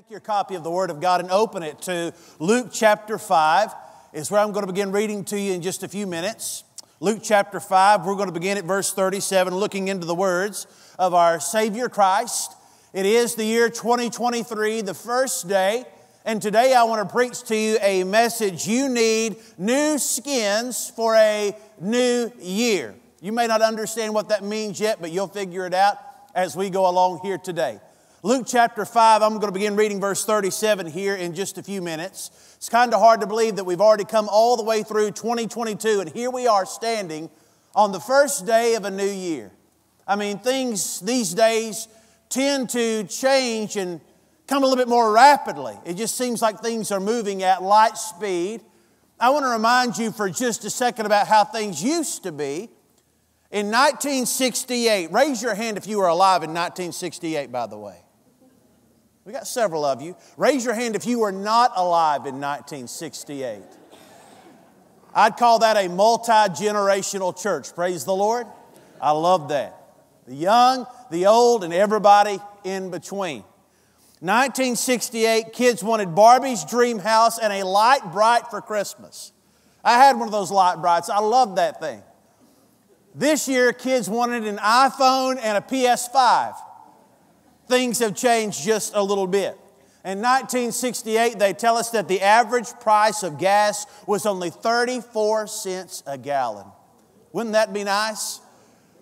Take your copy of the Word of God and open it to Luke chapter 5, is where I'm going to begin reading to you in just a few minutes. Luke chapter 5, we're going to begin at verse 37, looking into the words of our Savior Christ. It is the year 2023, the first day, and today I want to preach to you a message you need new skins for a new year. You may not understand what that means yet, but you'll figure it out as we go along here today. Luke chapter 5, I'm going to begin reading verse 37 here in just a few minutes. It's kind of hard to believe that we've already come all the way through 2022, and here we are standing on the first day of a new year. I mean, things these days tend to change and come a little bit more rapidly. It just seems like things are moving at light speed. I want to remind you for just a second about how things used to be. In 1968, raise your hand if you were alive in 1968, by the way. We got several of you. Raise your hand if you were not alive in 1968. I'd call that a multi generational church. Praise the Lord. I love that. The young, the old, and everybody in between. 1968, kids wanted Barbie's dream house and a Lite-Brite for Christmas. I had one of those Lite-Brites. I loved that thing. This year, kids wanted an iPhone and a PS5 things have changed just a little bit. In 1968, they tell us that the average price of gas was only 34 cents a gallon. Wouldn't that be nice?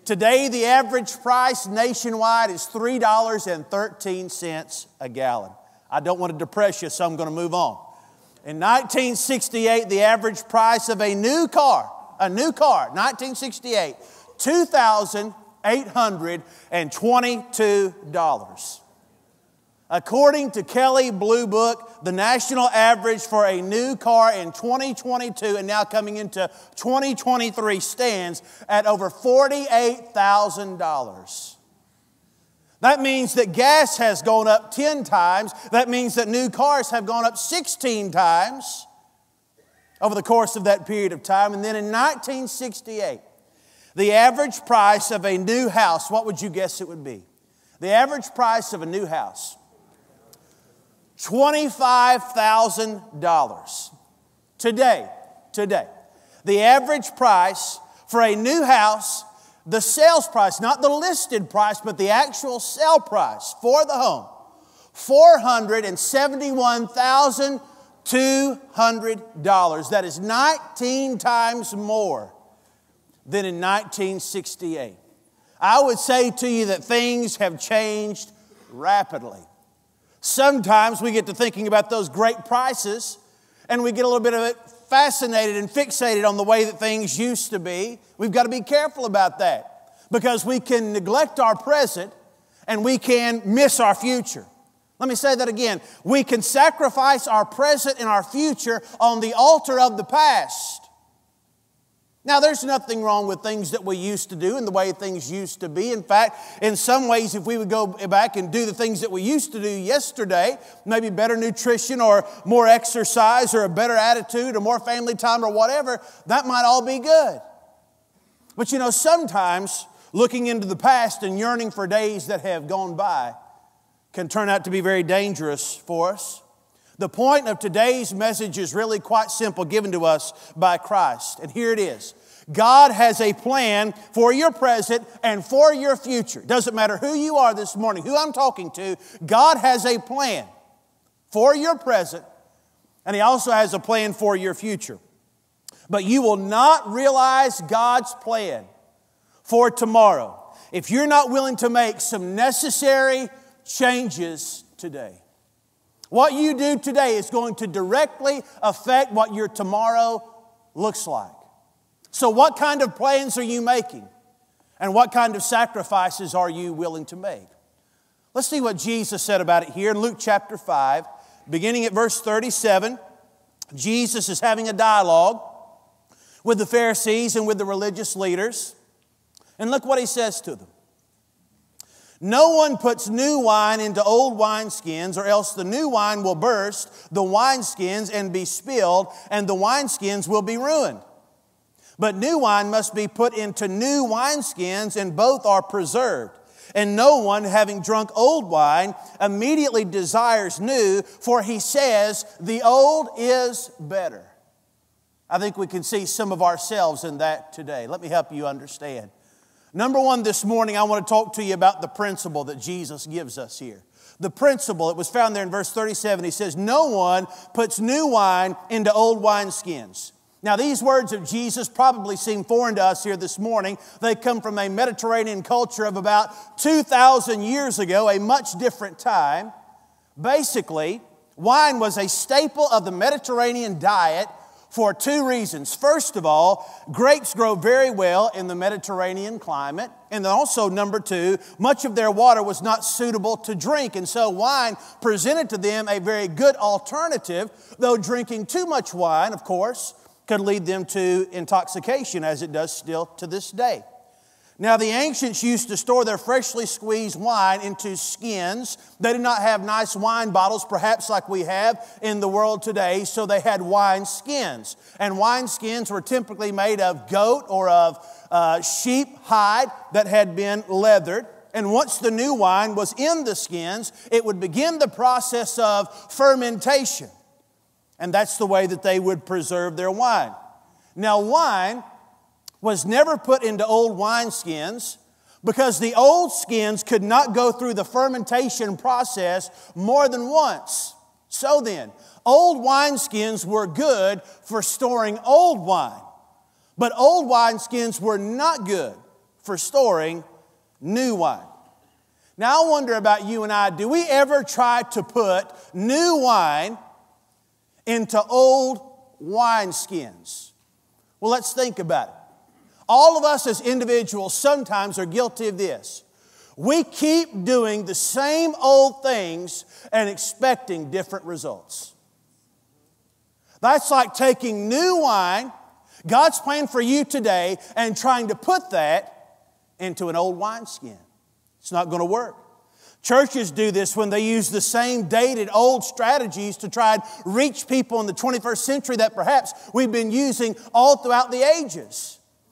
Today, the average price nationwide is $3.13 a gallon. I don't want to depress you, so I'm going to move on. In 1968, the average price of a new car, a new car, 1968, 2000 $822. According to Kelley Blue Book, the national average for a new car in 2022 and now coming into 2023 stands at over $48,000. That means that gas has gone up 10 times. That means that new cars have gone up 16 times over the course of that period of time. And then in 1968, the average price of a new house, what would you guess it would be? The average price of a new house $25,000. Today, today, the average price for a new house, the sales price, not the listed price, but the actual sale price for the home, $471,200. That is 19 times more than in 1968. I would say to you that things have changed rapidly. Sometimes we get to thinking about those great prices and we get a little bit of it fascinated and fixated on the way that things used to be. We've got to be careful about that because we can neglect our present and we can miss our future. Let me say that again. We can sacrifice our present and our future on the altar of the past. Now, there's nothing wrong with things that we used to do and the way things used to be. In fact, in some ways, if we would go back and do the things that we used to do yesterday, maybe better nutrition or more exercise or a better attitude or more family time or whatever, that might all be good. But you know, sometimes looking into the past and yearning for days that have gone by can turn out to be very dangerous for us. The point of today's message is really quite simple, given to us by Christ. And here it is God has a plan for your present and for your future. Doesn't matter who you are this morning, who I'm talking to, God has a plan for your present, and He also has a plan for your future. But you will not realize God's plan for tomorrow if you're not willing to make some necessary changes today. What you do today is going to directly affect what your tomorrow looks like. So, what kind of plans are you making? And what kind of sacrifices are you willing to make? Let's see what Jesus said about it here in Luke chapter 5, beginning at verse 37. Jesus is having a dialogue with the Pharisees and with the religious leaders. And look what he says to them. No one puts new wine into old wineskins, or else the new wine will burst the wineskins and be spilled, and the wineskins will be ruined. But new wine must be put into new wineskins, and both are preserved. And no one, having drunk old wine, immediately desires new, for he says, The old is better. I think we can see some of ourselves in that today. Let me help you understand. Number one, this morning, I want to talk to you about the principle that Jesus gives us here. The principle, it was found there in verse 37. He says, No one puts new wine into old wineskins. Now, these words of Jesus probably seem foreign to us here this morning. They come from a Mediterranean culture of about 2,000 years ago, a much different time. Basically, wine was a staple of the Mediterranean diet for two reasons. First of all, grapes grow very well in the Mediterranean climate. And also, number two, much of their water was not suitable to drink. And so, wine presented to them a very good alternative, though drinking too much wine, of course, could lead them to intoxication, as it does still to this day. Now, the ancients used to store their freshly squeezed wine into skins. They did not have nice wine bottles, perhaps like we have in the world today, so they had wine skins. And wine skins were typically made of goat or of uh, sheep hide that had been leathered. And once the new wine was in the skins, it would begin the process of fermentation. And that's the way that they would preserve their wine. Now, wine was never put into old wineskins because the old skins could not go through the fermentation process more than once. So then, old wineskins were good for storing old wine, but old wineskins were not good for storing new wine. Now, I wonder about you and I do we ever try to put new wine into old wineskins? Well, let's think about it. All of us as individuals sometimes are guilty of this. We keep doing the same old things and expecting different results. That's like taking new wine, God's plan for you today, and trying to put that into an old wineskin. It's not going to work. Churches do this when they use the same dated old strategies to try and reach people in the 21st century that perhaps we've been using all throughout the ages.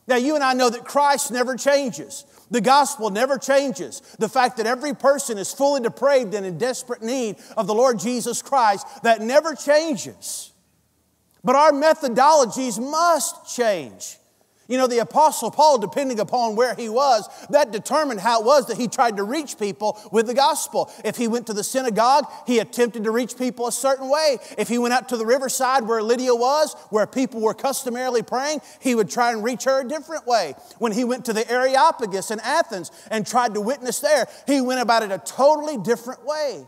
Now, you and I know that Christ never changes. The gospel never changes. The fact that every person is fully depraved and in desperate need of the Lord Jesus Christ, that never changes. But our methodologies must change. You know, the Apostle Paul, depending upon where he was, that determined how it was that he tried to reach people with the gospel. If he went to the synagogue, he attempted to reach people a certain way. If he went out to the riverside where Lydia was, where people were customarily praying, he would try and reach her a different way. When he went to the Areopagus in Athens and tried to witness there, he went about it a totally different way.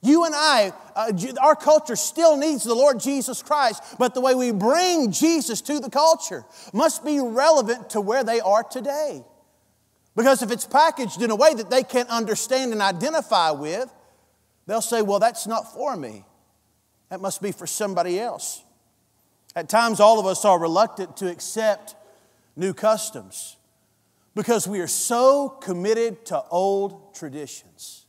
You and I, uh, our culture still needs the Lord Jesus Christ, but the way we bring Jesus to the culture must be relevant to where they are today. Because if it's packaged in a way that they can't understand and identify with, they'll say, Well, that's not for me. That must be for somebody else. At times, all of us are reluctant to accept new customs because we are so committed to old traditions.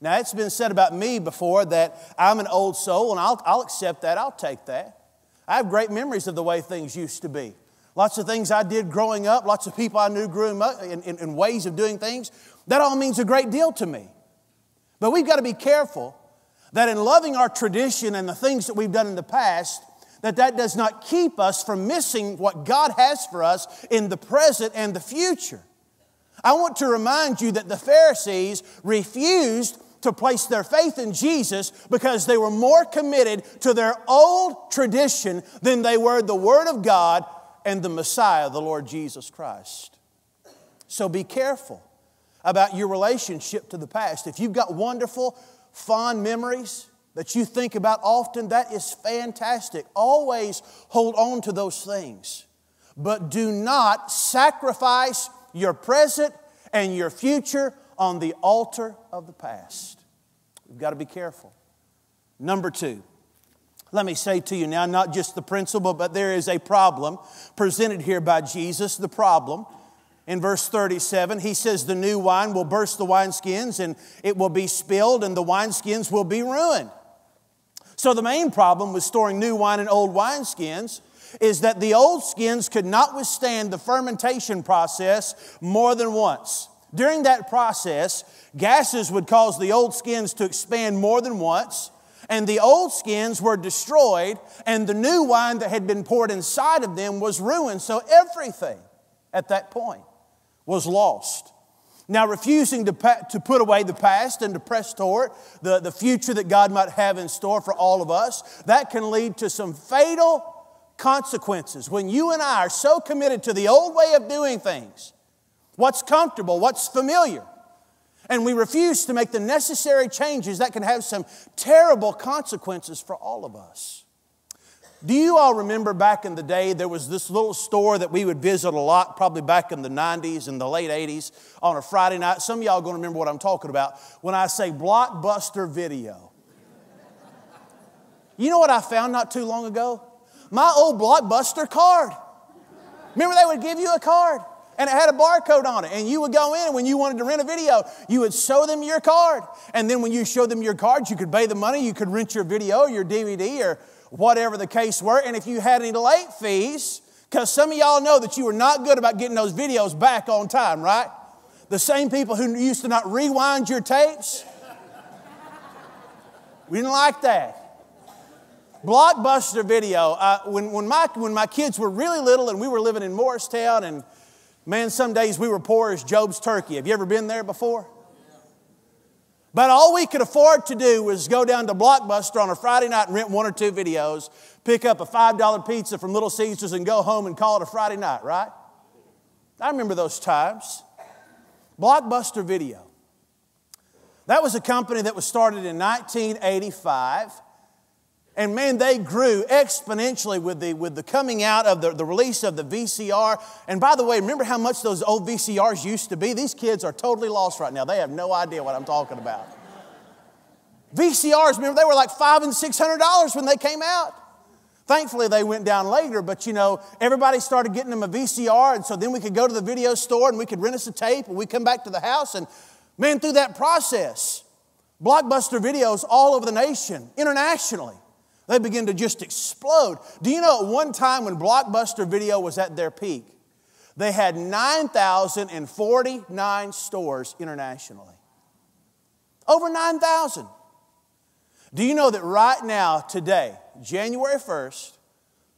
Now, it's been said about me before that I'm an old soul, and I'll, I'll accept that. I'll take that. I have great memories of the way things used to be. Lots of things I did growing up, lots of people I knew growing up in, in ways of doing things. That all means a great deal to me. But we've got to be careful that in loving our tradition and the things that we've done in the past, that that does not keep us from missing what God has for us in the present and the future. I want to remind you that the Pharisees refused to place their faith in Jesus because they were more committed to their old tradition than they were the Word of God and the Messiah, the Lord Jesus Christ. So be careful about your relationship to the past. If you've got wonderful, fond memories that you think about often, that is fantastic. Always hold on to those things. But do not sacrifice your present and your future on the altar of the past. We've got to be careful. Number two, let me say to you now, not just the principle, but there is a problem presented here by Jesus. The problem in verse 37, he says, The new wine will burst the wineskins and it will be spilled and the wineskins will be ruined. So, the main problem with storing new wine in old wineskins is that the old skins could not withstand the fermentation process more than once. During that process, gases would cause the old skins to expand more than once, and the old skins were destroyed, and the new wine that had been poured inside of them was ruined. So everything at that point was lost. Now, refusing to, pa- to put away the past and to press toward the, the future that God might have in store for all of us, that can lead to some fatal consequences. When you and I are so committed to the old way of doing things, what's comfortable, what's familiar, and we refuse to make the necessary changes, that can have some terrible consequences for all of us. Do you all remember back in the day there was this little store that we would visit a lot, probably back in the 90s and the late 80s on a Friday night? Some of y'all are going to remember what I'm talking about when I say Blockbuster Video. You know what I found not too long ago? My old Blockbuster card. Remember they would give you a card and it had a barcode on it. And you would go in, and when you wanted to rent a video, you would show them your card. And then when you showed them your card, you could pay the money, you could rent your video, your DVD, or whatever the case were. And if you had any late fees, because some of y'all know that you were not good about getting those videos back on time, right? The same people who used to not rewind your tapes. We didn't like that. Blockbuster video. Uh, when, when, my, when my kids were really little and we were living in Morristown, and man, some days we were poor as Job's turkey. Have you ever been there before? But all we could afford to do was go down to Blockbuster on a Friday night and rent one or two videos, pick up a $5 pizza from Little Caesars, and go home and call it a Friday night, right? I remember those times. Blockbuster Video. That was a company that was started in 1985. And man, they grew exponentially with the, with the coming out of the, the release of the VCR. And by the way, remember how much those old VCRs used to be? These kids are totally lost right now. They have no idea what I'm talking about. VCRs, remember, they were like five and six hundred dollars when they came out. Thankfully, they went down later, but you know, everybody started getting them a VCR, and so then we could go to the video store and we could rent us a tape, and we come back to the house, and man, through that process, blockbuster videos all over the nation, internationally. They begin to just explode. Do you know at one time when Blockbuster Video was at their peak, they had 9,049 stores internationally. Over 9,000. Do you know that right now, today, January 1st,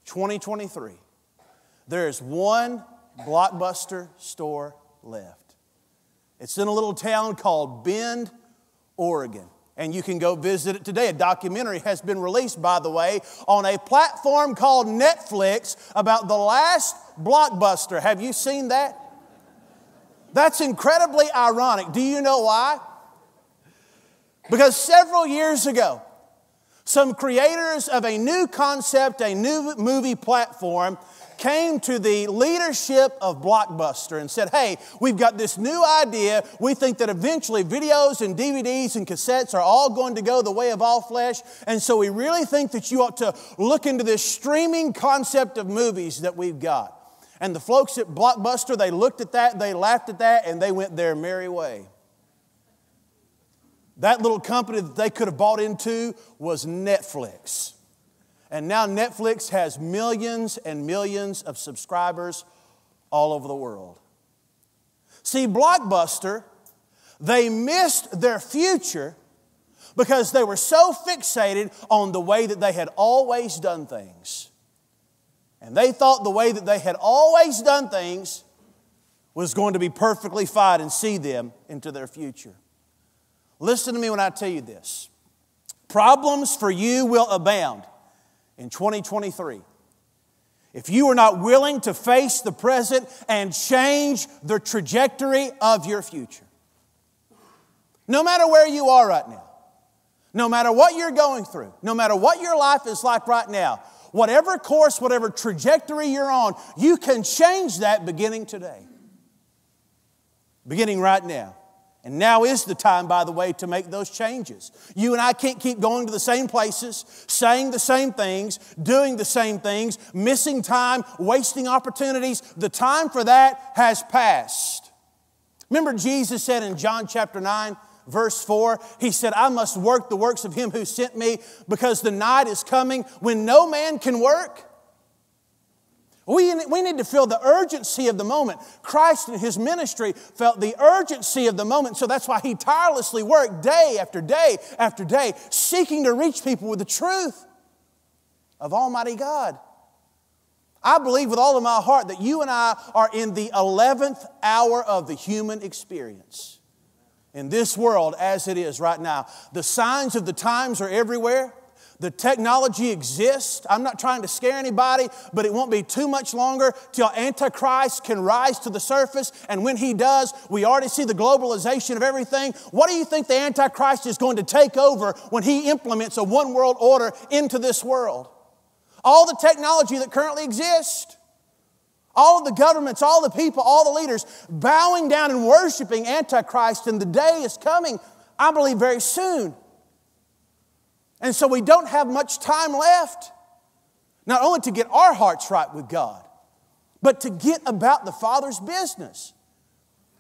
2023, there is one Blockbuster store left? It's in a little town called Bend, Oregon and you can go visit it today. A documentary has been released, by the way, on a platform called Netflix about the last blockbuster. Have you seen that? That's incredibly ironic. Do you know why? Because several years ago, some creators of a new concept, a new movie platform, came to the leadership of Blockbuster and said, Hey, we've got this new idea. We think that eventually videos and DVDs and cassettes are all going to go the way of all flesh. And so we really think that you ought to look into this streaming concept of movies that we've got. And the folks at Blockbuster, they looked at that, they laughed at that, and they went their merry way. That little company that they could have bought into was Netflix. And now Netflix has millions and millions of subscribers all over the world. See, Blockbuster, they missed their future because they were so fixated on the way that they had always done things. And they thought the way that they had always done things was going to be perfectly fine and see them into their future. Listen to me when I tell you this problems for you will abound in 2023. If you are not willing to face the present and change the trajectory of your future, no matter where you are right now, no matter what you're going through, no matter what your life is like right now, whatever course, whatever trajectory you're on, you can change that beginning today. Beginning right now. And now is the time, by the way, to make those changes. You and I can't keep going to the same places, saying the same things, doing the same things, missing time, wasting opportunities. The time for that has passed. Remember, Jesus said in John chapter 9, verse 4, He said, I must work the works of Him who sent me because the night is coming when no man can work. We, we need to feel the urgency of the moment. Christ and his ministry felt the urgency of the moment, so that's why he tirelessly worked day after day after day, seeking to reach people with the truth of Almighty God. I believe with all of my heart that you and I are in the 11th hour of the human experience. In this world as it is right now, the signs of the times are everywhere. The technology exists. I'm not trying to scare anybody, but it won't be too much longer till Antichrist can rise to the surface. And when he does, we already see the globalization of everything. What do you think the Antichrist is going to take over when he implements a one world order into this world? All the technology that currently exists. All of the governments, all the people, all the leaders bowing down and worshiping Antichrist, and the day is coming, I believe, very soon and so we don't have much time left, not only to get our hearts right with God, but to get about the Father's business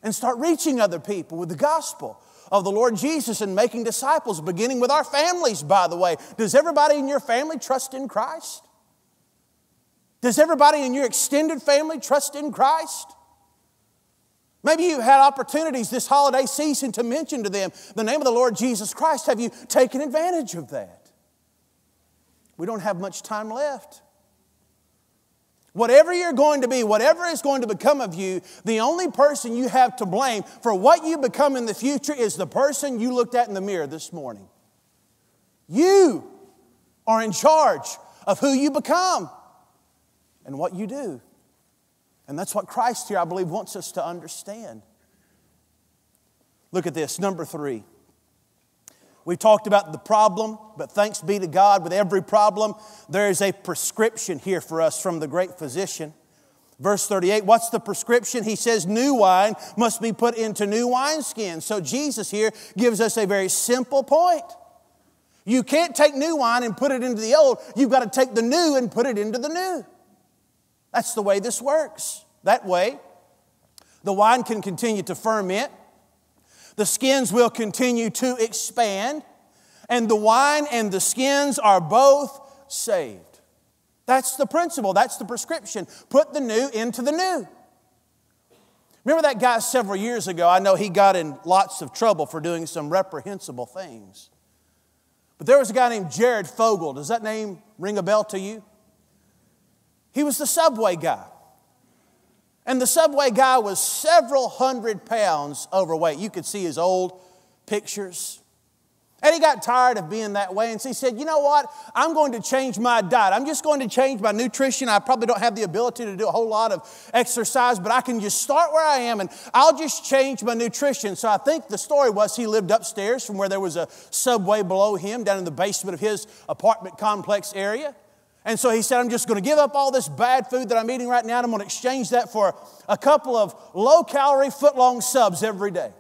and start reaching other people with the gospel of the Lord Jesus and making disciples, beginning with our families, by the way. Does everybody in your family trust in Christ? Does everybody in your extended family trust in Christ? Maybe you had opportunities this holiday season to mention to them the name of the Lord Jesus Christ. Have you taken advantage of that? We don't have much time left. Whatever you're going to be, whatever is going to become of you, the only person you have to blame for what you become in the future is the person you looked at in the mirror this morning. You are in charge of who you become and what you do. And that's what Christ here, I believe, wants us to understand. Look at this, number three. We talked about the problem, but thanks be to God, with every problem, there is a prescription here for us from the great physician. Verse 38, what's the prescription? He says, new wine must be put into new wineskins. So Jesus here gives us a very simple point. You can't take new wine and put it into the old. You've got to take the new and put it into the new. That's the way this works. That way, the wine can continue to ferment, the skins will continue to expand, and the wine and the skins are both saved. That's the principle, that's the prescription. Put the new into the new. Remember that guy several years ago? I know he got in lots of trouble for doing some reprehensible things. But there was a guy named Jared Fogle. Does that name ring a bell to you? He was the subway guy. And the subway guy was several hundred pounds overweight. You could see his old pictures. And he got tired of being that way, and so he said, You know what? I'm going to change my diet. I'm just going to change my nutrition. I probably don't have the ability to do a whole lot of exercise, but I can just start where I am and I'll just change my nutrition. So I think the story was he lived upstairs from where there was a subway below him, down in the basement of his apartment complex area. And so he said, I'm just going to give up all this bad food that I'm eating right now, and I'm going to exchange that for a couple of low calorie, foot long subs every day.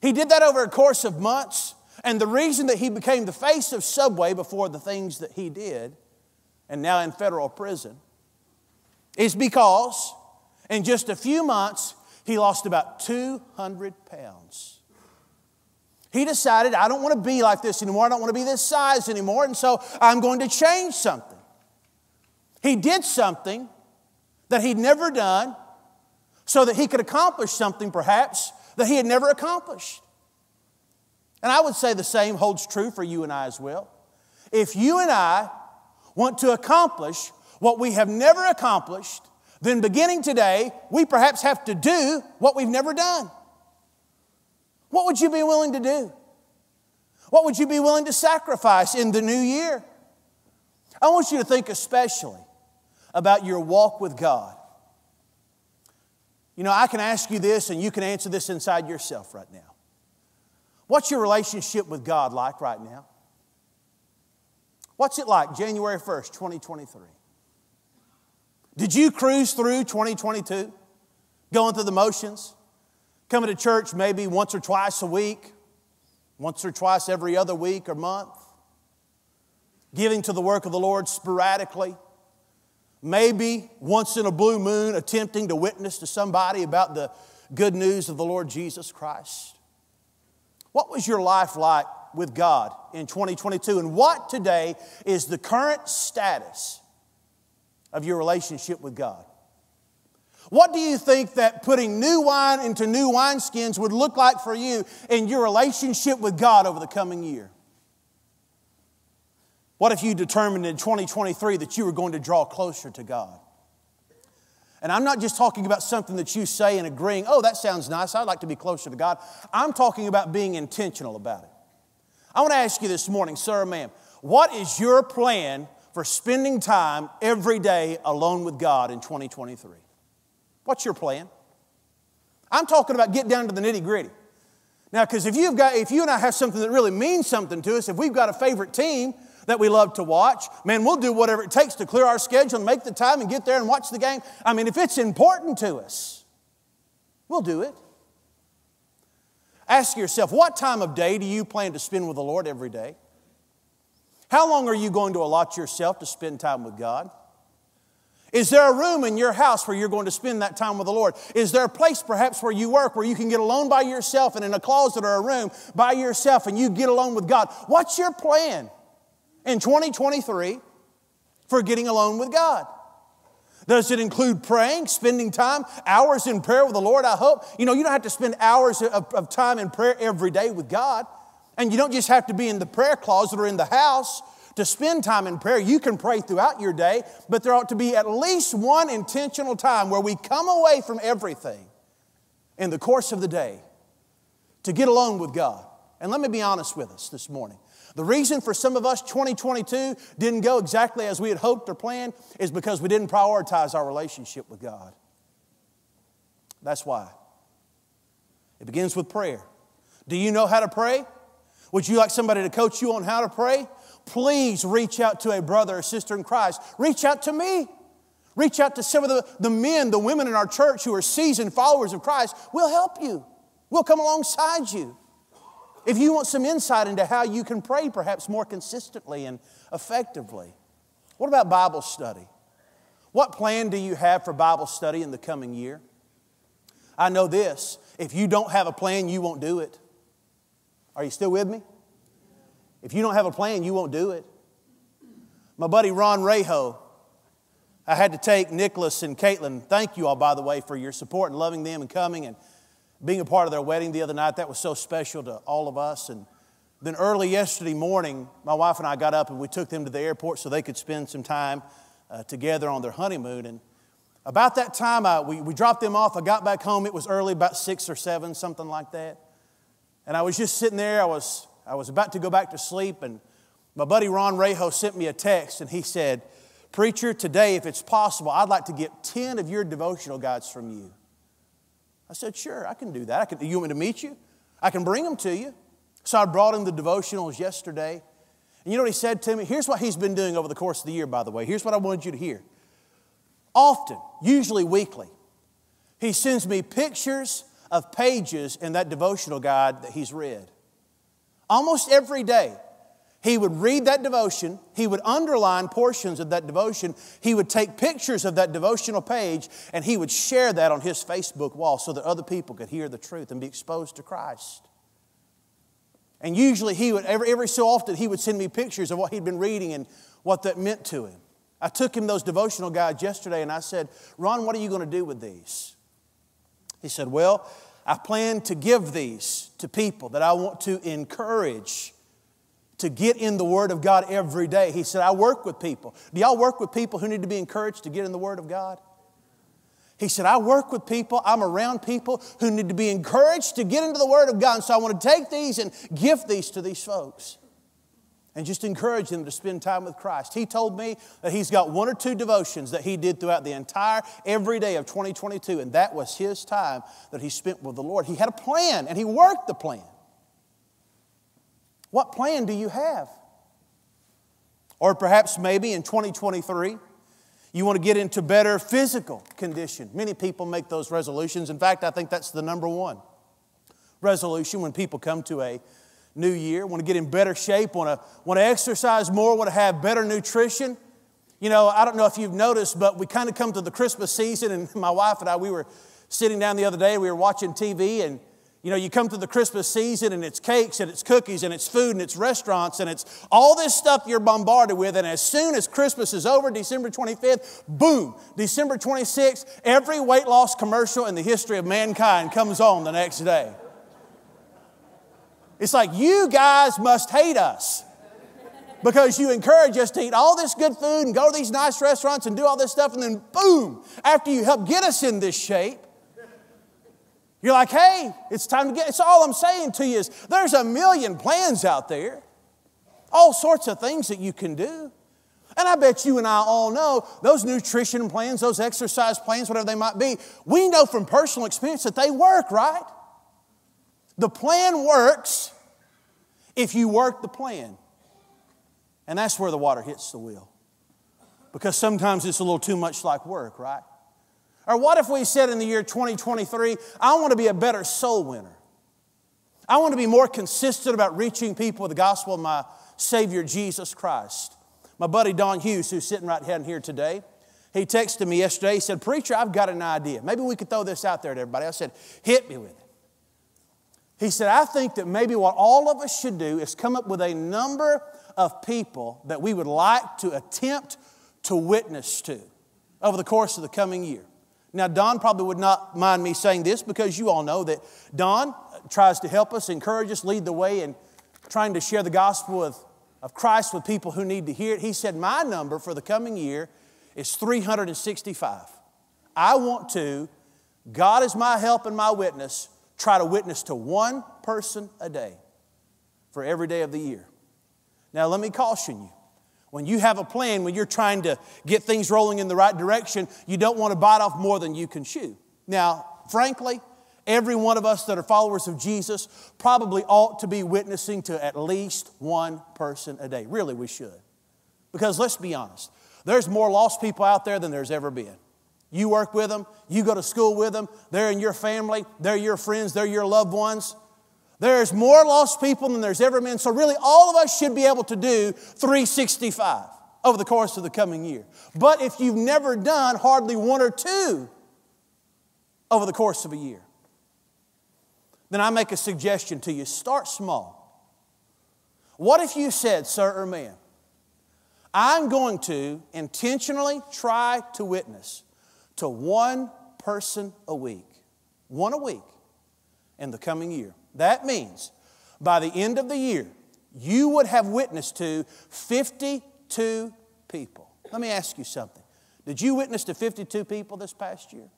He did that over a course of months. And the reason that he became the face of Subway before the things that he did, and now in federal prison, is because in just a few months, he lost about 200 pounds. He decided, I don't want to be like this anymore. I don't want to be this size anymore. And so I'm going to change something. He did something that he'd never done so that he could accomplish something perhaps that he had never accomplished. And I would say the same holds true for you and I as well. If you and I want to accomplish what we have never accomplished, then beginning today, we perhaps have to do what we've never done. What would you be willing to do? What would you be willing to sacrifice in the new year? I want you to think especially about your walk with God. You know, I can ask you this and you can answer this inside yourself right now. What's your relationship with God like right now? What's it like January 1st, 2023? Did you cruise through 2022 going through the motions? Coming to church maybe once or twice a week, once or twice every other week or month. Giving to the work of the Lord sporadically. Maybe once in a blue moon attempting to witness to somebody about the good news of the Lord Jesus Christ. What was your life like with God in 2022? And what today is the current status of your relationship with God? What do you think that putting new wine into new wineskins would look like for you in your relationship with God over the coming year? What if you determined in 2023 that you were going to draw closer to God? And I'm not just talking about something that you say and agreeing, oh, that sounds nice, I'd like to be closer to God. I'm talking about being intentional about it. I want to ask you this morning, sir ma'am, what is your plan for spending time every day alone with God in 2023? What's your plan? I'm talking about get down to the nitty gritty. Now, because if you've got, if you and I have something that really means something to us, if we've got a favorite team that we love to watch, man, we'll do whatever it takes to clear our schedule and make the time and get there and watch the game. I mean, if it's important to us, we'll do it. Ask yourself, what time of day do you plan to spend with the Lord every day? How long are you going to allot yourself to spend time with God? Is there a room in your house where you're going to spend that time with the Lord? Is there a place perhaps where you work where you can get alone by yourself and in a closet or a room by yourself and you get alone with God? What's your plan in 2023 for getting alone with God? Does it include praying, spending time, hours in prayer with the Lord? I hope. You know, you don't have to spend hours of, of time in prayer every day with God. And you don't just have to be in the prayer closet or in the house to spend time in prayer. You can pray throughout your day, but there ought to be at least one intentional time where we come away from everything in the course of the day to get alone with God. And let me be honest with us this morning. The reason for some of us 2022 didn't go exactly as we had hoped or planned is because we didn't prioritize our relationship with God. That's why. It begins with prayer. Do you know how to pray? Would you like somebody to coach you on how to pray? please reach out to a brother or sister in Christ. Reach out to me. Reach out to some of the, the men, the women in our church who are seasoned followers of Christ. We'll help you. We'll come alongside you. If you want some insight into how you can pray perhaps more consistently and effectively. What about Bible study? What plan do you have for Bible study in the coming year? I know this if you don't have a plan, you won't do it. Are you still with me? If you don't have a plan, you won't do it. My buddy Ron Reho, I had to take Nicholas and Caitlin. Thank you all, by the way, for your support and loving them and coming and being a part of their wedding the other night. That was so special to all of us. And then early yesterday morning, my wife and I got up and we took them to the airport so they could spend some time uh, together on their honeymoon. And about that time, I, we, we dropped them off. I got back home. It was early, about six or seven, something like that. And I was just sitting there. I was I was about to go back to sleep, and my buddy Ron Reho sent me a text, and he said, Preacher, today, if it's possible, I'd like to get 10 of your devotional guides from you. I said, Sure, I can do that. I can, you want me to meet you? I can bring them to you. So I brought him the devotionals yesterday. And you know what he said to me? Here's what he's been doing over the course of the year, by the way. Here's what I wanted you to hear. Often, usually weekly, he sends me pictures of pages in that devotional guide that he's read. Almost every day, he would read that devotion, he would underline portions of that devotion, he would take pictures of that devotional page, and he would share that on his Facebook wall so that other people could hear the truth and be exposed to Christ. And usually, he would, every, every so often, he would send me pictures of what he'd been reading and what that meant to him. I took him those devotional guides yesterday and I said, Ron, what are you going to do with these? He said, Well, I plan to give these to people that I want to encourage to get in the Word of God every day. He said, I work with people. Do y'all work with people who need to be encouraged to get in the Word of God? He said, I work with people, I'm around people who need to be encouraged to get into the Word of God. And so I want to take these and give these to these folks and just encourage them to spend time with Christ. He told me that he's got one or two devotions that he did throughout the entire every day of 2022, and that was his time that he spent with the Lord. He had a plan and he worked the plan. What plan do you have? Or perhaps maybe in 2023, you want to get into better physical condition. Many people make those resolutions. In fact, I think that's the number one resolution when people come to a new year, want to get in better shape, want to, want to exercise more, want to have better nutrition. You know, I don't know if you've noticed, but we kind of come to the Christmas season, and my wife and I, we were sitting down the other day, we were watching TV, and You know, you come to the Christmas season and it's cakes and it's cookies and it's food and it's restaurants and it's all this stuff you're bombarded with. And as soon as Christmas is over, December 25th, boom, December 26th, every weight loss commercial in the history of mankind comes on the next day. It's like, you guys must hate us because you encourage us to eat all this good food and go to these nice restaurants and do all this stuff. And then, boom, after you help get us in this shape, you're like, hey, it's time to get. It's all I'm saying to you is there's a million plans out there, all sorts of things that you can do. And I bet you and I all know those nutrition plans, those exercise plans, whatever they might be, we know from personal experience that they work, right? The plan works if you work the plan. And that's where the water hits the wheel. Because sometimes it's a little too much like work, right? Or what if we said in the year 2023, I want to be a better soul winner? I want to be more consistent about reaching people with the gospel of my Savior Jesus Christ. My buddy Don Hughes, who's sitting right here today, he texted me yesterday. He said, Preacher, I've got an idea. Maybe we could throw this out there to everybody. I said, Hit me with it. He said, I think that maybe what all of us should do is come up with a number of people that we would like to attempt to witness to over the course of the coming year. Now, Don probably would not mind me saying this because you all know that Don tries to help us, encourage us, lead the way in trying to share the gospel of, of Christ with people who need to hear it. He said, My number for the coming year is 365. I want to, God is my help and my witness, try to witness to one person a day for every day of the year. Now, let me caution you. When you have a plan, when you're trying to get things rolling in the right direction, you don't want to bite off more than you can chew. Now, frankly, every one of us that are followers of Jesus probably ought to be witnessing to at least one person a day. Really, we should. Because let's be honest, there's more lost people out there than there's ever been. You work with them, you go to school with them, they're in your family, they're your friends, they're your loved ones. There's more lost people than there's ever been. So, really, all of us should be able to do 365 over the course of the coming year. But if you've never done hardly one or two over the course of a year, then I make a suggestion to you start small. What if you said, sir or ma'am, I'm going to intentionally try to witness to one person a week, one a week in the coming year? That means by the end of the year, you would have witnessed to 52 people. Let me ask you something. Did you witness to 52 people this past year?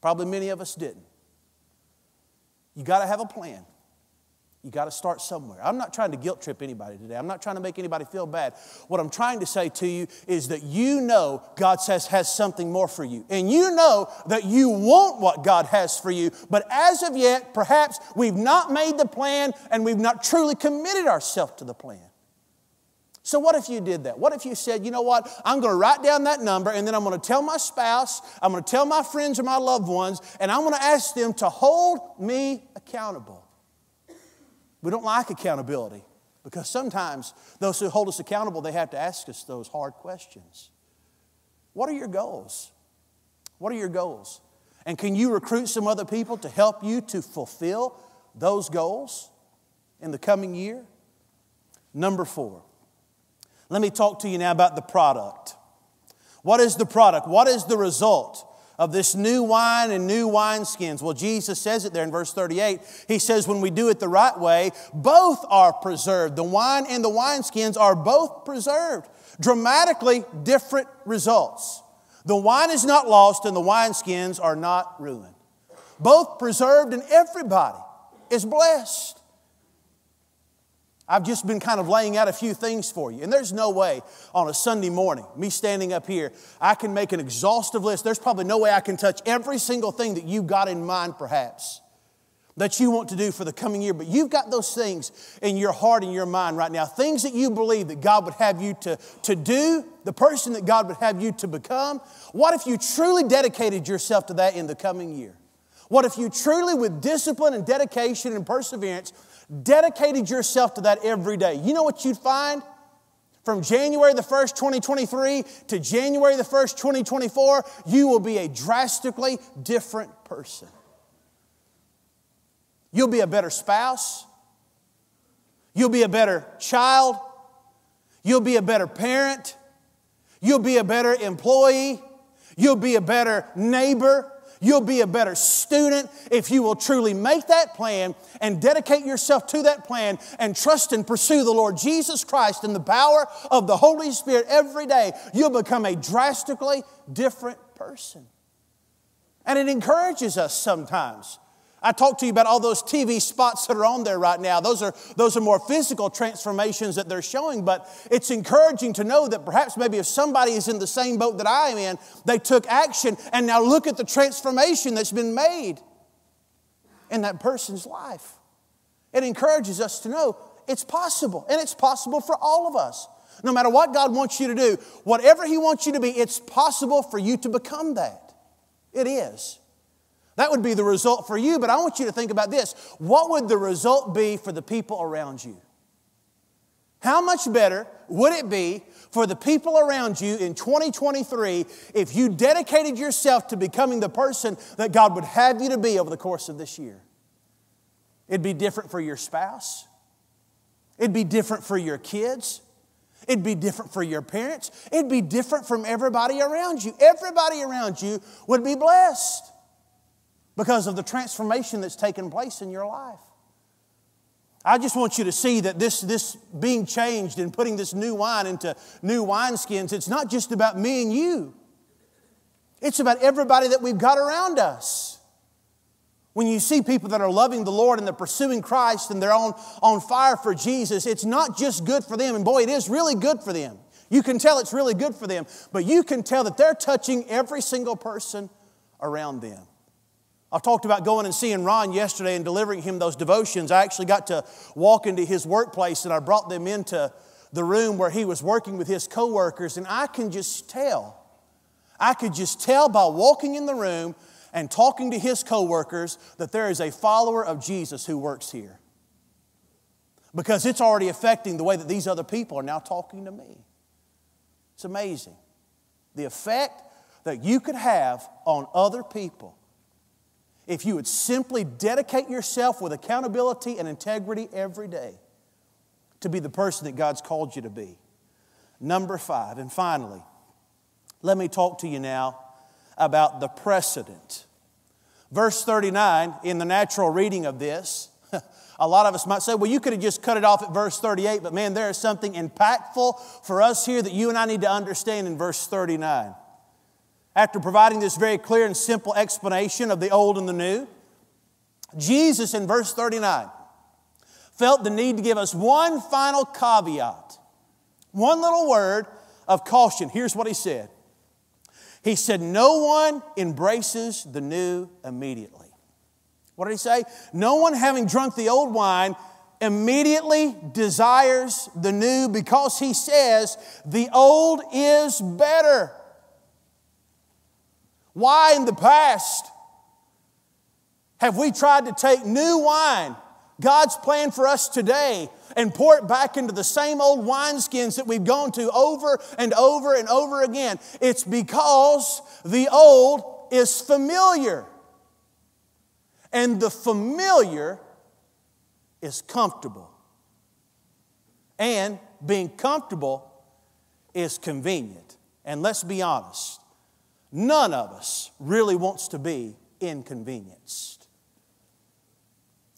Probably many of us didn't. You got to have a plan. You got to start somewhere. I'm not trying to guilt trip anybody today. I'm not trying to make anybody feel bad. What I'm trying to say to you is that you know God says has something more for you. And you know that you want what God has for you. But as of yet, perhaps we've not made the plan and we've not truly committed ourselves to the plan. So, what if you did that? What if you said, you know what, I'm going to write down that number and then I'm going to tell my spouse, I'm going to tell my friends or my loved ones, and I'm going to ask them to hold me accountable. We don't like accountability because sometimes those who hold us accountable, they have to ask us those hard questions. What are your goals? What are your goals? And can you recruit some other people to help you to fulfill those goals in the coming year? Number four, let me talk to you now about the product. What is the product? What is the result of this new wine and new wineskins. Well, Jesus says it there in verse 38. He says, when we do it the right way, both are preserved. The wine and the wineskins are both preserved. Dramatically different results. The wine is not lost and the wineskins are not ruined. Both preserved and everybody is blessed. I've just been kind of laying out a few things for you. And there's no way on a Sunday morning, me standing up here, I can make an exhaustive list. There's probably no way I can touch every single thing that you've got in mind, perhaps, that you want to do for the coming year. But you've got those things in your heart and your mind right now, things that you believe that God would have you to, to do, the person that God would have you to become. What if you truly dedicated yourself to that in the coming year? What if you truly, with discipline and dedication and perseverance, dedicated yourself to that every day, you know what you'd find? From January the 1st, 2023 to January the 1st, 2024, you will be a drastically different person. You'll be a better spouse. You'll be a better child. You'll be a better parent. You'll be a better employee. You'll be a better neighbor. You'll be a better student if you will truly make that plan and dedicate yourself to that plan and trust and pursue the Lord Jesus Christ in the power of the Holy Spirit every day. You'll become a drastically different person. And it encourages us sometimes I talked to you about all those TV spots that are on there right now. Those are, those are more physical transformations that they're showing, but it's encouraging to know that perhaps maybe if somebody is in the same boat that I am in, they took action and now look at the transformation that's been made in that person's life. It encourages us to know it's possible, and it's possible for all of us. No matter what God wants you to do, whatever He wants you to be, it's possible for you to become that. It is. That would be the result for you, but I want you to think about this. What would the result be for the people around you? How much better would it be for the people around you in 2023 if you dedicated yourself to becoming the person that God would have you to be over the course of this year? It'd be different for your spouse. It'd be different for your kids. It'd be different for your parents. It'd be different from everybody around you. Everybody around you would be blessed because of the transformation that's taken place in your life. I just want you to see that this, this being changed and putting this new wine into new wineskins, it's not just about me and you. It's about everybody that we've got around us. When you see people that are loving the Lord and they're pursuing Christ and they're on, on fire for Jesus, it's not just good for them. And boy, it is really good for them. You can tell it's really good for them, but you can tell that they're touching every single person around them. I've talked about going and seeing Ron yesterday and delivering him those devotions. I actually got to walk into his workplace and I brought them into the room where he was working with his coworkers, and I can just tell. I could just tell by walking in the room and talking to his coworkers that there is a follower of Jesus who works here. Because it's already affecting the way that these other people are now talking to me. It's amazing. The effect that you could have on other people if you would simply dedicate yourself with accountability and integrity every day to be the person that God's called you to be. Number five, and finally, let me talk to you now about the precedent. Verse 39, in the natural reading of this, a lot of us might say, well, you could have just cut it off at verse 38, but man, there is something impactful for us here that you and I need to understand in verse 39 after providing this very clear and simple explanation of the old and the new, Jesus in verse 39 felt the need to give us one final caveat, one little word of caution. Here's what he said He said, No one embraces the new immediately. What did he say? No one having drunk the old wine immediately desires the new because he says, The old is better. Why in the past have we tried to take new wine, God's plan for us today, and pour it back into the same old wineskins that we've gone to over and over and over again? It's because the old is familiar. And the familiar is comfortable. And being comfortable is convenient. And let's be honest, None of us really wants to be inconvenienced.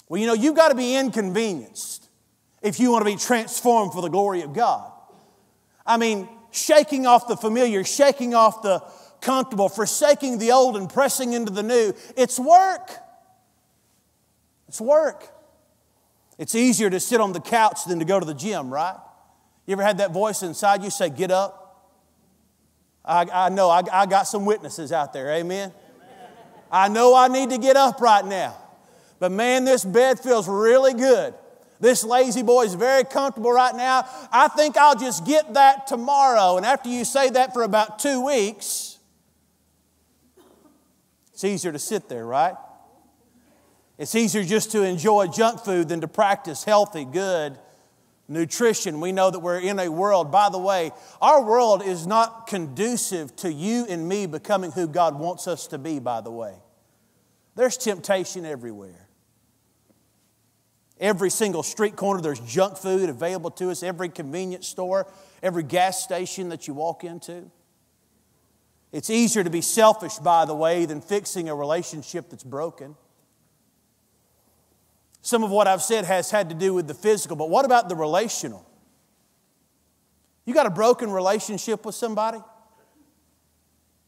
Well, you know, you've got to be inconvenienced if you want to be transformed for the glory of God. I mean, shaking off the familiar, shaking off the comfortable, forsaking the old and pressing into the new, it's work. It's work. It's easier to sit on the couch than to go to the gym, right? You ever had that voice inside you say, Get up? I, I know I, I got some witnesses out there, amen? I know I need to get up right now. But man, this bed feels really good. This La-Z-Boy is very comfortable right now. I think I'll just get that tomorrow. And after you say that for about two weeks, it's easier to sit there, right? It's easier just to enjoy junk food than to practice healthy, good, nutrition. We know that we're in a world, by the way, our world is not conducive to you and me becoming who God wants us to be, by the way. There's temptation everywhere. Every single street corner, there's junk food available to us, every convenience store, every gas station that you walk into. It's easier to be selfish, by the way, than fixing a relationship that's broken. Some of what I've said has had to do with the physical, but what about the relational? You got a broken relationship with somebody?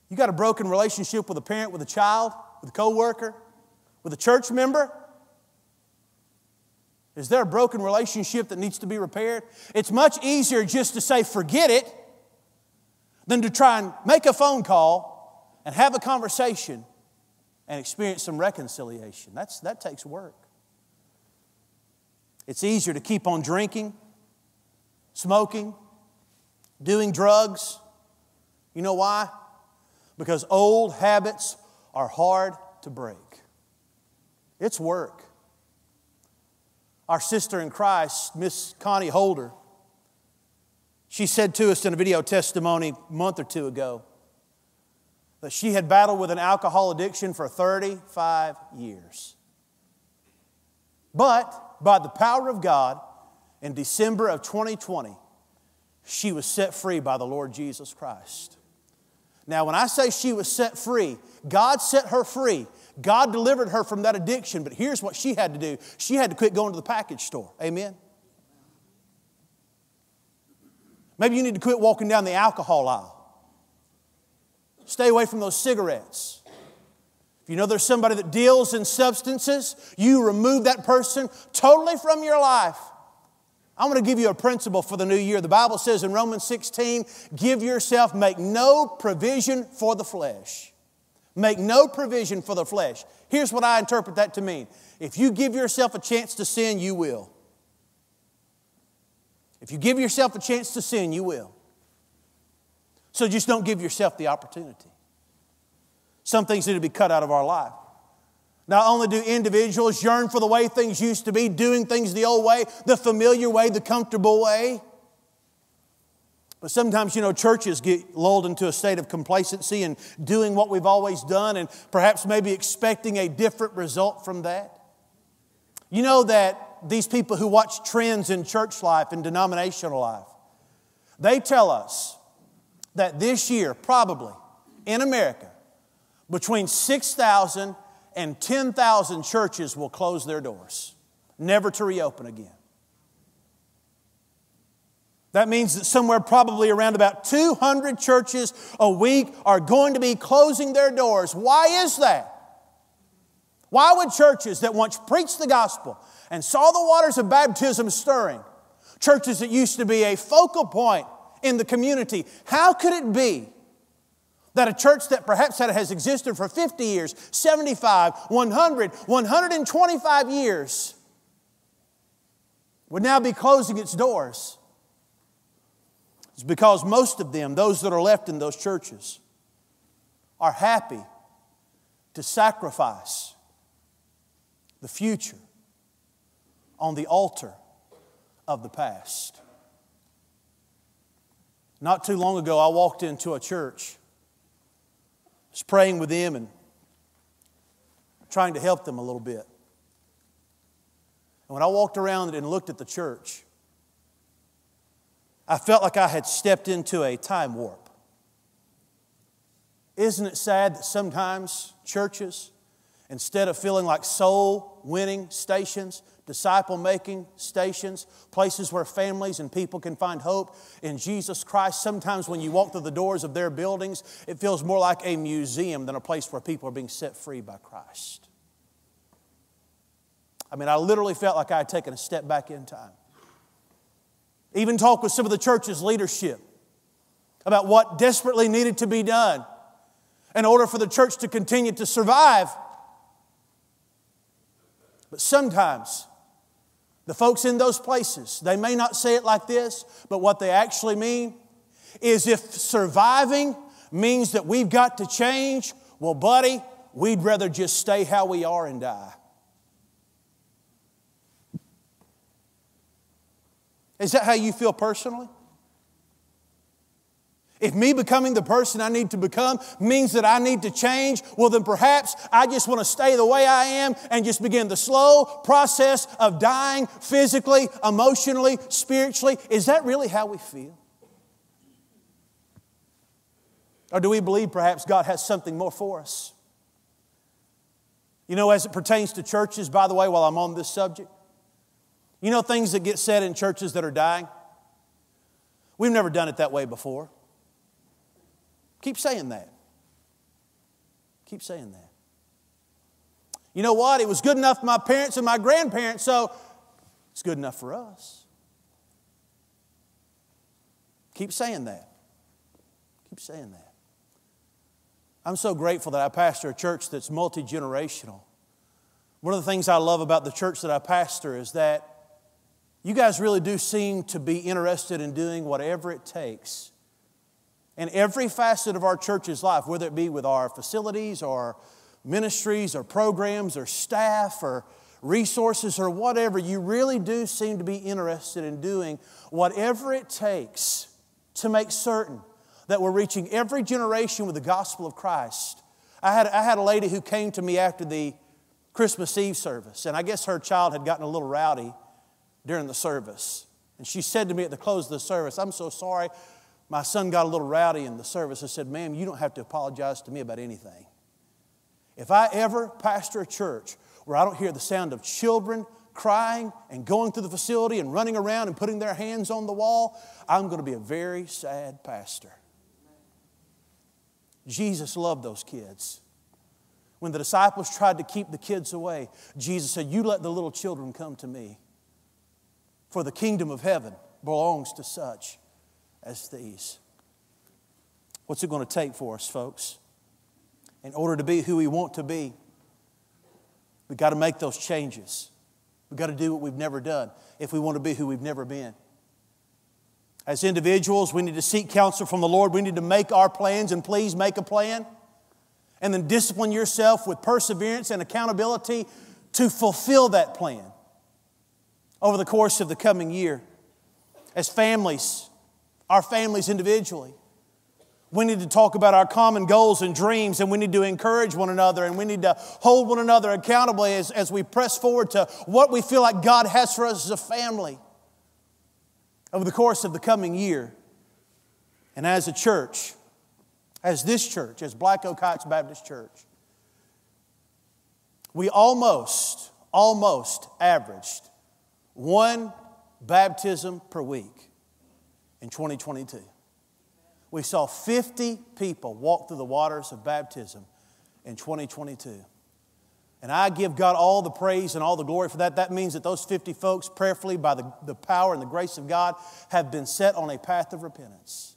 You got a broken relationship with a parent, with a child, with a coworker, with a church member? Is there a broken relationship that needs to be repaired? It's much easier just to say, forget it, than to try and make a phone call and have a conversation and experience some reconciliation. That's, that takes work. It's easier to keep on drinking, smoking, doing drugs. You know why? Because old habits are hard to break. It's work. Our sister in Christ, Miss Connie Holder, she said to us in a video testimony a month or two ago that she had battled with an alcohol addiction for 35 years. But by the power of God, in December of 2020, she was set free by the Lord Jesus Christ. Now, when I say she was set free, God set her free. God delivered her from that addiction, but here's what she had to do she had to quit going to the package store. Amen? Maybe you need to quit walking down the alcohol aisle. Stay away from those cigarettes. If you know there's somebody that deals in substances, you remove that person totally from your life. I'm going to give you a principle for the new year. The Bible says in Romans 16, give yourself, make no provision for the flesh. Make no provision for the flesh. Here's what I interpret that to mean if you give yourself a chance to sin, you will. If you give yourself a chance to sin, you will. So just don't give yourself the opportunity. Some things need to be cut out of our life. Not only do individuals yearn for the way things used to be, doing things the old way, the familiar way, the comfortable way, but sometimes, you know, churches get lulled into a state of complacency and doing what we've always done and perhaps maybe expecting a different result from that. You know that these people who watch trends in church life and denominational life, they tell us that this year, probably in America, between 6,000 and 10,000 churches will close their doors, never to reopen again. That means that somewhere probably around about 200 churches a week are going to be closing their doors. Why is that? Why would churches that once preached the gospel and saw the waters of baptism stirring, churches that used to be a focal point in the community, how could it be that a church that perhaps has existed for 50 years, 75, 100, 125 years would now be closing its doors? It's because most of them, those that are left in those churches, are happy to sacrifice the future on the altar of the past. Not too long ago, I walked into a church, was praying with them and trying to help them a little bit. And when I walked around and looked at the church, I felt like I had stepped into a time warp. Isn't it sad that sometimes churches, instead of feeling like soul winning stations, disciple making stations, places where families and people can find hope in Jesus Christ, sometimes when you walk through the doors of their buildings, it feels more like a museum than a place where people are being set free by Christ. I mean, I literally felt like I had taken a step back in time. Even talk with some of the church's leadership about what desperately needed to be done in order for the church to continue to survive. But sometimes, the folks in those places, they may not say it like this, but what they actually mean is if surviving means that we've got to change, well, buddy, we'd rather just stay how we are and die. Is that how you feel personally? If me becoming the person I need to become means that I need to change, well, then perhaps I just want to stay the way I am and just begin the slow process of dying physically, emotionally, spiritually. Is that really how we feel? Or do we believe perhaps God has something more for us? You know, as it pertains to churches, by the way, while I'm on this subject, you know things that get said in churches that are dying? We've never done it that way before. Keep saying that. Keep saying that. You know what? It was good enough for my parents and my grandparents, so it's good enough for us. Keep saying that. Keep saying that. I'm so grateful that I pastor a church that's multi generational. One of the things I love about the church that I pastor is that you guys really do seem to be interested in doing whatever it takes in every facet of our church's life, whether it be with our facilities or ministries or programs or staff or resources or whatever, you really do seem to be interested in doing whatever it takes to make certain that we're reaching every generation with the gospel of Christ. I had, I had a lady who came to me after the Christmas Eve service, and I guess her child had gotten a little rowdy during the service. And she said to me at the close of the service, I'm so sorry. My son got a little rowdy in the service. I said, Ma'am, you don't have to apologize to me about anything. If I ever pastor a church where I don't hear the sound of children crying and going through the facility and running around and putting their hands on the wall, I'm going to be a very sad pastor. Jesus loved those kids. When the disciples tried to keep the kids away, Jesus said, You let the little children come to me, for the kingdom of heaven belongs to such as these. What's it going to take for us, folks? In order to be who we want to be, we've got to make those changes. We've got to do what we've never done if we want to be who we've never been. As individuals, we need to seek counsel from the Lord. We need to make our plans, and please make a plan. And then discipline yourself with perseverance and accountability to fulfill that plan over the course of the coming year. As families, our families individually, we need to talk about our common goals and dreams, and we need to encourage one another, and we need to hold one another accountable as, as we press forward to what we feel like God has for us as a family over the course of the coming year. And as a church, as this church, as Black Oak Heights Baptist Church, we almost, almost averaged one baptism per week in 2022. We saw 50 people walk through the waters of baptism in 2022. And I give God all the praise and all the glory for that. That means that those 50 folks, prayerfully, by the, the power and the grace of God, have been set on a path of repentance.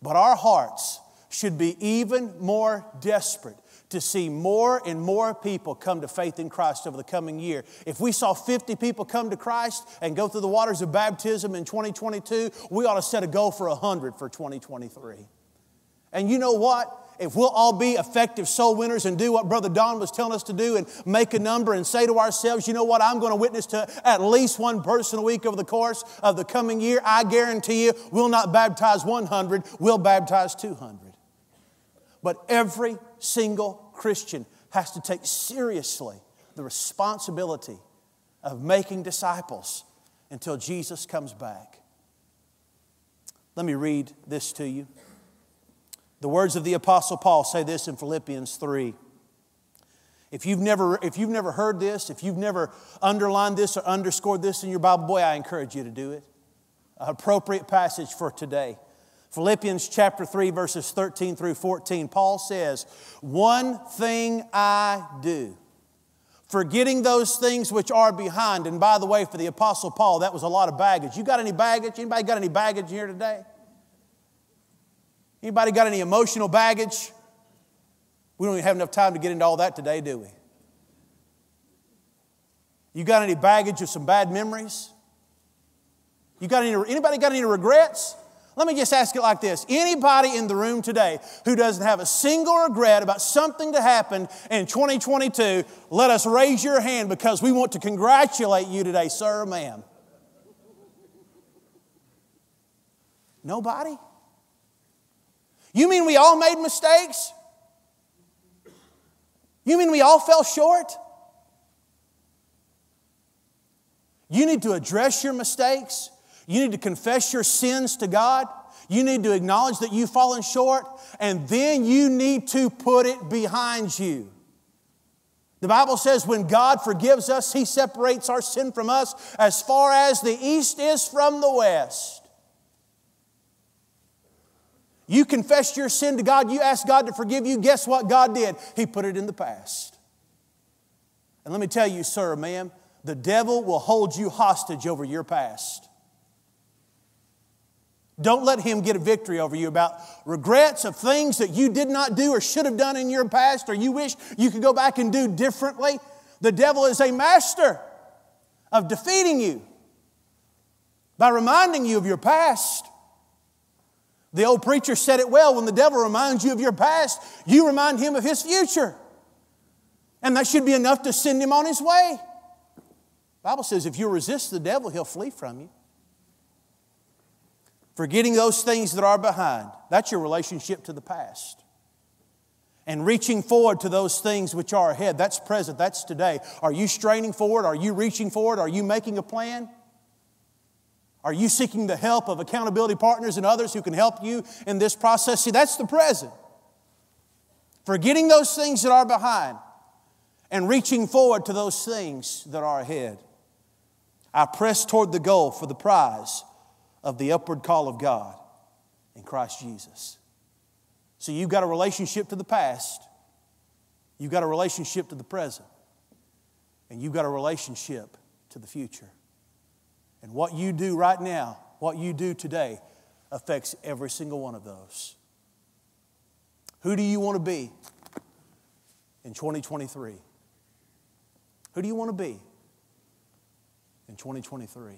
But our hearts should be even more desperate to see more and more people come to faith in Christ over the coming year. If we saw 50 people come to Christ and go through the waters of baptism in 2022, we ought to set a goal for 100 for 2023. And you know what? if we'll all be effective soul winners and do what Brother Don was telling us to do and make a number and say to ourselves, you know what, I'm going to witness to at least one person a week over the course of the coming year, I guarantee you we'll not baptize 100, we'll baptize 200. But every single Christian has to take seriously the responsibility of making disciples until Jesus comes back. Let me read this to you. The words of the Apostle Paul say this in Philippians 3. If you've never, if you've never heard this, if you've never underlined this or underscored this in your Bible, boy, I encourage you to do it. An appropriate passage for today. Philippians chapter 3, verses 13 through 14. Paul says, One thing I do, forgetting those things which are behind. And by the way, for the Apostle Paul, that was a lot of baggage. You got any baggage? Anybody got any baggage here today? Anybody got any emotional baggage? We don't even have enough time to get into all that today, do we? You got any baggage of some bad memories? You got any, anybody got any regrets? Let me just ask it like this. Anybody in the room today who doesn't have a single regret about something that happened in 2022, let us raise your hand because we want to congratulate you today, sir or ma'am. Nobody? You mean we all made mistakes? You mean we all fell short? You need to address your mistakes. You need to confess your sins to God. You need to acknowledge that you've fallen short, and then you need to put it behind you. The Bible says when God forgives us, He separates our sin from us as far as the east is from the west. You confessed your sin to God, you asked God to forgive you. Guess what God did? He put it in the past. And let me tell you, sir, ma'am, the devil will hold you hostage over your past. Don't let him get a victory over you about regrets of things that you did not do or should have done in your past or you wish you could go back and do differently. The devil is a master of defeating you by reminding you of your past. The old preacher said it well when the devil reminds you of your past, you remind him of his future. And that should be enough to send him on his way. The Bible says if you resist the devil, he'll flee from you. Forgetting those things that are behind. That's your relationship to the past. And reaching forward to those things which are ahead. That's present. That's today. Are you straining forward? Are you reaching forward? Are you making a plan? Are you seeking the help of accountability partners and others who can help you in this process? See, that's the present. Forgetting those things that are behind and reaching forward to those things that are ahead. I press toward the goal for the prize of the upward call of God in Christ Jesus. So you've got a relationship to the past, you've got a relationship to the present, and you've got a relationship to the future. And what you do right now, what you do today, affects every single one of those. Who do you want to be in 2023? Who do you want to be in 2023?